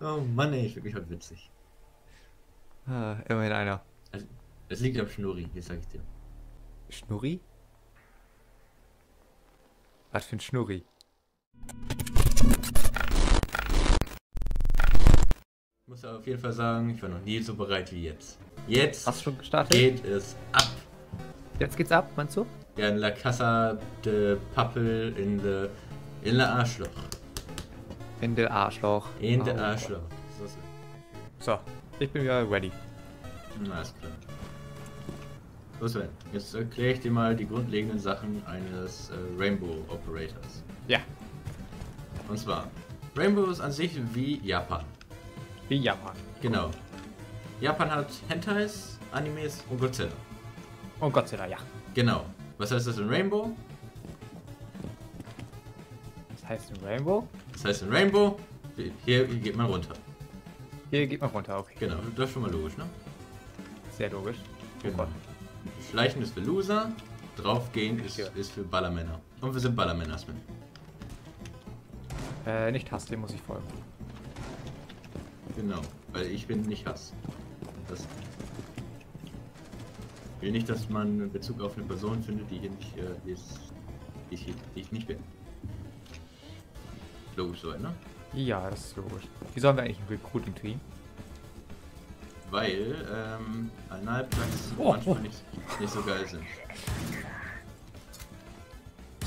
Oh Mann, ey, ich bin mich heute witzig. Ah, immerhin einer. Also, es liegt am Schnurri, jetzt sag ich dir. Schnurri? Was für ein Schnurri? Ich muss auf jeden Fall sagen, ich war noch nie so bereit wie jetzt. Jetzt Hast du schon gestartet? geht es ab. Jetzt geht's ab, meinst du? Ja, in La Casa de Pappel in the, in der Arschloch. In der Arschloch. In der. Arschloch. So ich bin wieder ready. Na, ist klar. So Sven, jetzt erkläre ich dir mal die grundlegenden Sachen eines äh, Rainbow Operators. Ja, Und zwar, Rainbow ist an sich wie Japan. wie Japan. Genau. Japan hat Hentais, Animes und Godzilla. Und Godzilla, ja. Genau. Was heißt das in Rainbow? Das heißt ein Rainbow. Das heißt in Rainbow, hier, geht man runter. Hier geht man runter, okay. Genau, das ist schon mal logisch, ne? Sehr logisch. Genau. Schleichen ist für Loser, draufgehen ist, ist für Ballermänner. Und wir sind Ballermänner, Sven. Äh, nicht Hass, dem muss ich folgen. Genau, weil ich bin nicht Hass. Das ich will nicht, dass man Bezug auf eine Person findet, die hier nicht äh, ist, die ich, die ich nicht bin. Logisch so, ne? Ja, das ist logisch. Wie sollen wir eigentlich ein Recruiting Team? Weil ähm, Analplugs Oh, manchmal oh. Nicht, nicht so geil sind.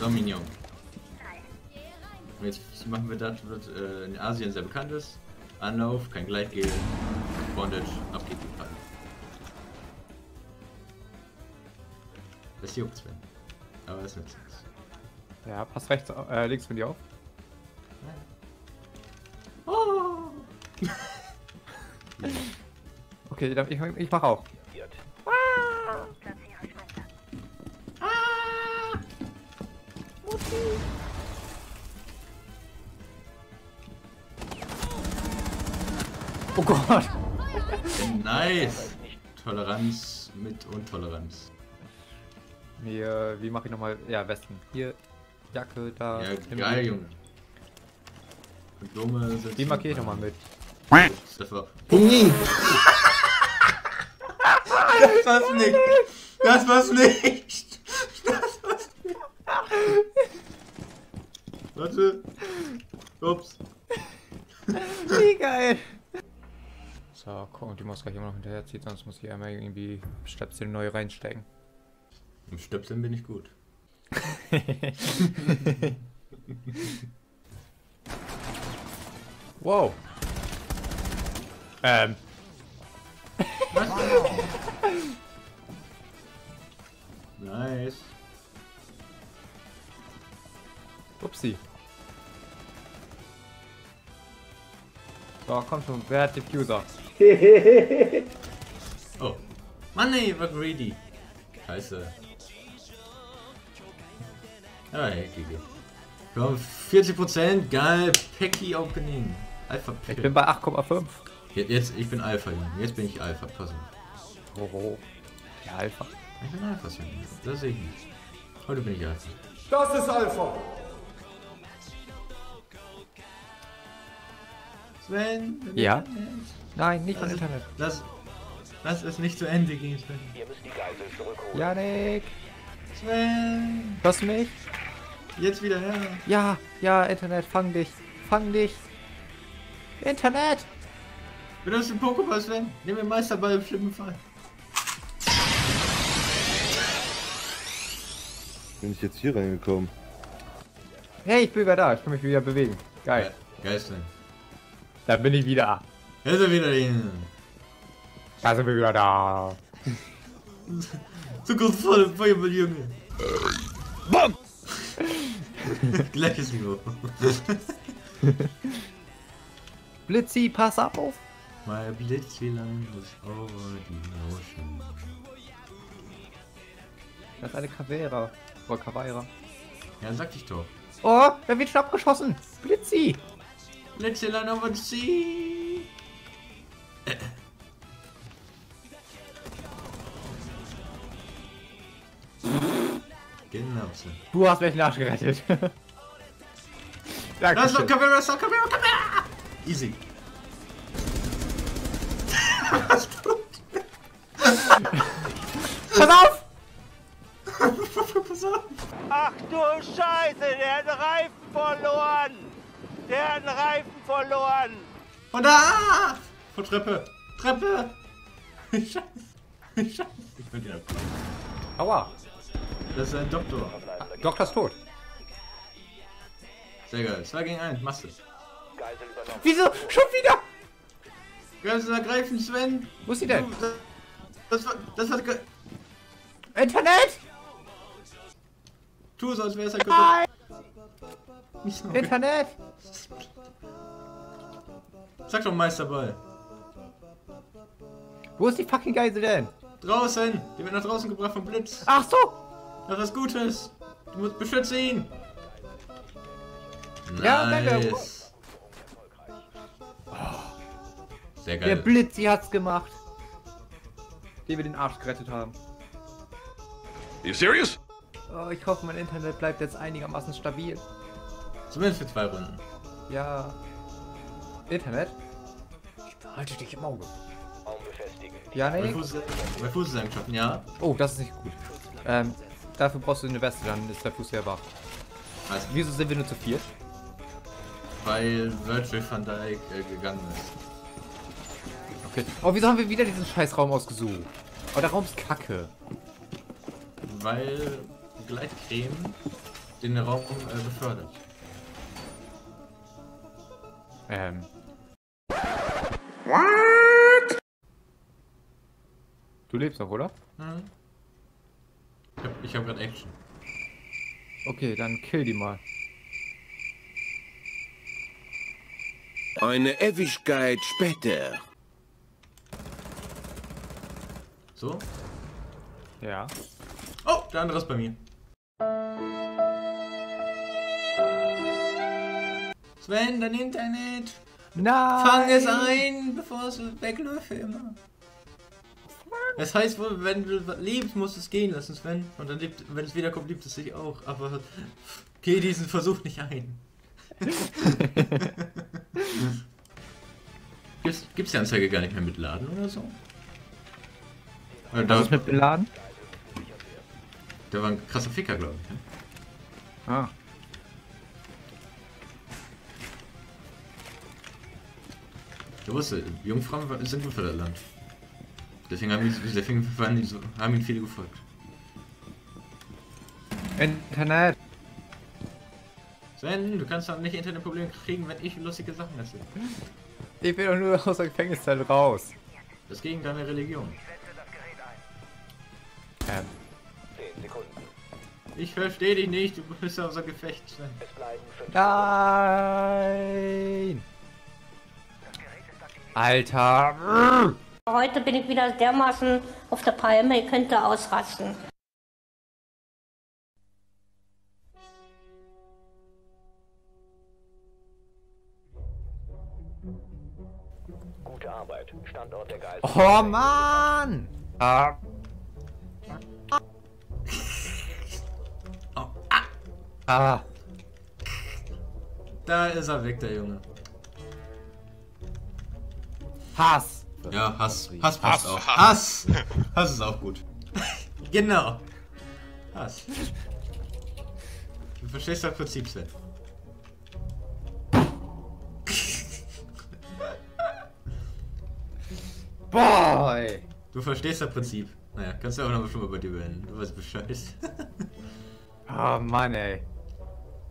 So, Mignon. Und jetzt machen wir das, was äh, in Asien sehr bekannt ist. Anlauf, kein Gleitgel, Bondage, ab geht die Pfanne. Das juckt, Sven. Aber das nützt nichts. Ja, pass rechts, äh, links von dir auf. Okay, ich, ich mach auch. Oh Gott! Nice! Toleranz mit Untoleranz. Hier, wie mache ich nochmal? Ja, Westen. Hier, Jacke, da. Ja, geil. Junge. Kondome sind. Die markiere ich nochmal mit. Das war. Das war's nicht! Das war's nicht! Das war's nicht! Warte! Ups! Wie geil! So, guck, die muss gleich immer noch hinterherziehen, sonst muss ich einmal irgendwie Stöpsel neu reinstecken. Im Stöpseln bin ich gut. Wow! Ähm. Nice. Upsi. So, komm schon, wer hat Diffuser? Oh. Mann, ey, war greedy. Scheiße. Ja, hey, Kiki. Komm, 40%, geil. Packy Opening. Alpha Ich Pill. bin bei 8,5. Jetzt, ich bin Alpha, Junge. Jetzt bin ich Alpha. Pass auf. Oh, oh. Ja, Alpha. Ich bin Alpha, Sven. Das sehe ich nicht. Heute bin ich Alpha. Das ist Alpha. Sven? Ja? Nein, nicht Also- Internet. Lass, lass es nicht zu Ende gehen, Sven. Janik, Sven! hörst du mich? Jetzt wieder her. Ja, ja, Internet, fang dich. Fang dich. Internet! Benutzt den Pokéball, Sven. Nimm den Meisterball im schlimmen Fall. Bin ich jetzt hier reingekommen? Hey, ich bin wieder da. Ich kann mich wieder bewegen. Geil. Geil, Sven. Da bin ich wieder. Da ist er wieder hin. Da sind wir wieder da. So kurz vor dem Feuerball, Junge. BAM! Gleiches Niveau. Blitzi, pass auf. My Blitzline was over the ocean. Das ist eine Caveira. Oder Caveira. Ja, sag ich doch. Oh, da wird schon abgeschossen. Blitzi. Blitzline over the sea. Genau so. Du hast mich Arsch gerettet. Das ist doch. Kamera, das ist doch Kamera, Kamera! Easy. Pass auf! Pass auf! Ach du Scheiße, der hat einen Reifen verloren. Der hat einen Reifen verloren. Von da! Von Treppe! Treppe! Scheiße! Scheiße! Ich bin dir Aua! Das ist ein Doktor. Doktor ist tot. Sehr geil. 2 gegen 1, machst du. Wieso? Schon wieder? Du ergreifen, Sven? Wo ist sie denn? Das war. Das ge- Internet! Tu so, als wäre es ein kaputt. Nicht so. Internet! Sag doch Meisterball. Wo ist die fucking Geisel denn? Draußen! Die wird nach draußen gebracht vom Blitz. Ach so! Das ist was Gutes. Du musst beschütze ihn. Ja, danke. Sehr Der geil. Blitz, sie hat's gemacht. Den wir den Arsch gerettet haben. You serious? Oh, ich hoffe, mein Internet bleibt jetzt einigermaßen stabil. Zumindest für zwei Runden. Ja. Internet? Halte dich im Auge. Ja, Mein nee. Fuß, mein Fuß ist angeschossen, ja. Oh, das ist nicht gut. Ähm, dafür brauchst du eine Weste, dann ist der Fuß sehr wach. Also, Wieso sind wir nur zu viert? weil Virgil van Dijk äh, gegangen ist. Okay. Oh, wieso haben wir wieder diesen Scheißraum ausgesucht? Oh, der Raum ist kacke. Weil Gleitcreme den Raum äh, befördert. Ähm. Du lebst noch, oder? Hm? Ich hab, ich hab grad Action. Okay, dann kill die mal. Eine Ewigkeit später. So? Ja. Oh, der andere ist bei mir. Sven, dein Internet! Nein! Fang es ein, bevor es wegläuft für immer. Das heißt wohl, wenn du lebst, musst du es gehen lassen, Sven. Und dann lebt, wenn es wiederkommt, liebt es sich auch. Aber geh diesen Versuch nicht ein. gibt's, gibt's die Anzeige gar nicht mehr mit Laden oder so? Oder da, Was ist mit beladen? der war ein krasser Ficker, glaube ich. Ne? Ah. Du wusstest, Jungfrauen sind gut für das Land. Deswegen haben, die, deswegen haben ihn viele gefolgt. Internet! Sven, du kannst doch nicht Internetprobleme kriegen, wenn ich lustige Sachen erzähle. Ich will doch nur aus der Gefängniszelle raus. Das gegen deine Religion. Ähm. Ich verstehe dich nicht, du bist außer Gefecht. Nein! Alter! Heute bin ich wieder dermaßen auf der Palme, ihr könnt da ausrasten. Gute Arbeit. Standort der Geisel. Oh Mann! Ah. Ah. Da ist er weg, der Junge. Hass! Ja, Hass. Hass passt auch. Hass! Hass ist auch gut. genau. Hass. Du verstehst das Prinzip, Sven. Boy! Du verstehst das Prinzip. Naja, kannst du auch noch schon mal bei dir beenden. Du weißt Bescheid. Oh Mann, ey.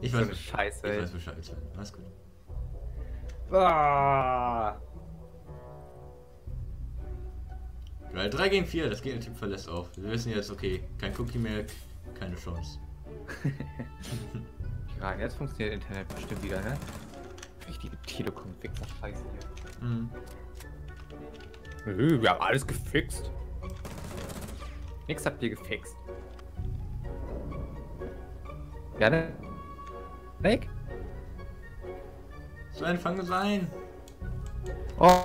Ich So weiß, eine Scheiße, ich ey. weiß Bescheid, Sven. Alles gut. Ah. Geil, 3 gegen 4, das Gegnerteam verlässt auf. Wir wissen jetzt, okay, kein Cookie mehr, keine Chance. Ja, jetzt funktioniert Internet bestimmt wieder, ne? Richtige telekom fixer scheiße hier. Mhm. Nö, wir haben alles gefixt. Nix habt ihr gefixt. Ja, ne? Weg? Sven, fang es ein! Oh.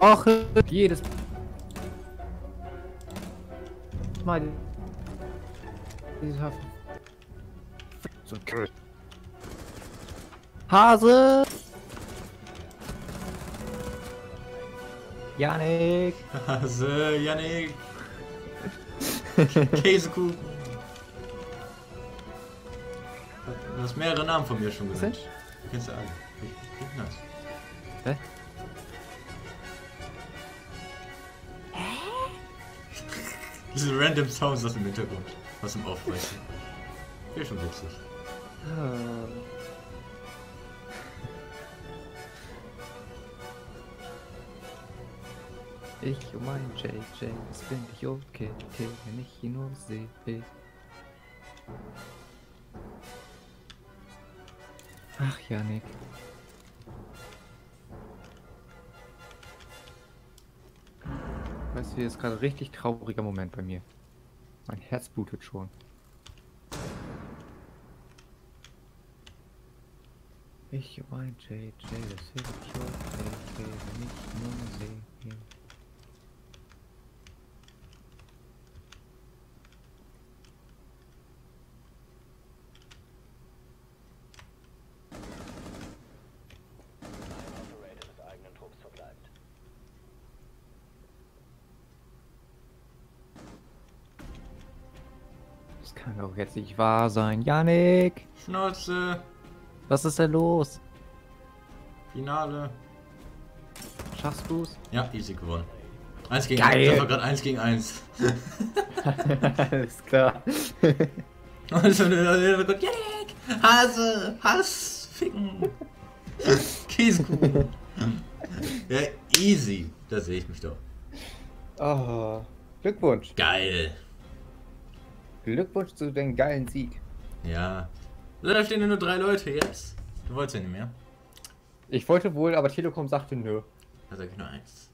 Och, jedes Mal. Dieser so ein Kill. Hase! Janik! Hase, Janik. Käsekuchen. Du hast mehrere Namen von mir schon genannt. Du kennst ja alle. Richtig nice. Hä? Diese random Sounds aus dem Hintergrund. Was dem Aufbrechen. Hier schon witzig. Ich und mein JJ, das bin ich okay, okay, wenn ich ihn nur sehe. Ach, Janik. Weißt du, hier ist gerade richtig trauriger Moment bei mir. Mein Herz blutet schon. Ich mein JJ, das ich okay, okay, wenn ich nur sehe. Das kann doch jetzt nicht wahr sein. Janik! Schnauze. Was ist denn los? Finale. Schaffst du's? Ja, easy gewonnen. Eins gegen Geil. eins. Das war gerade eins gegen eins. Alles klar. Und so eine Gott, Janik! Hase! Hass! Ficken! Käsekuchen! ja, easy. Da sehe ich mich doch. Oh, Glückwunsch. Geil. Glückwunsch zu deinem geilen Sieg. Ja. Da stehen ja nur drei Leute jetzt. Du wolltest ja nicht mehr. Ich wollte wohl, aber Telekom sagte nö. Ich nur eins.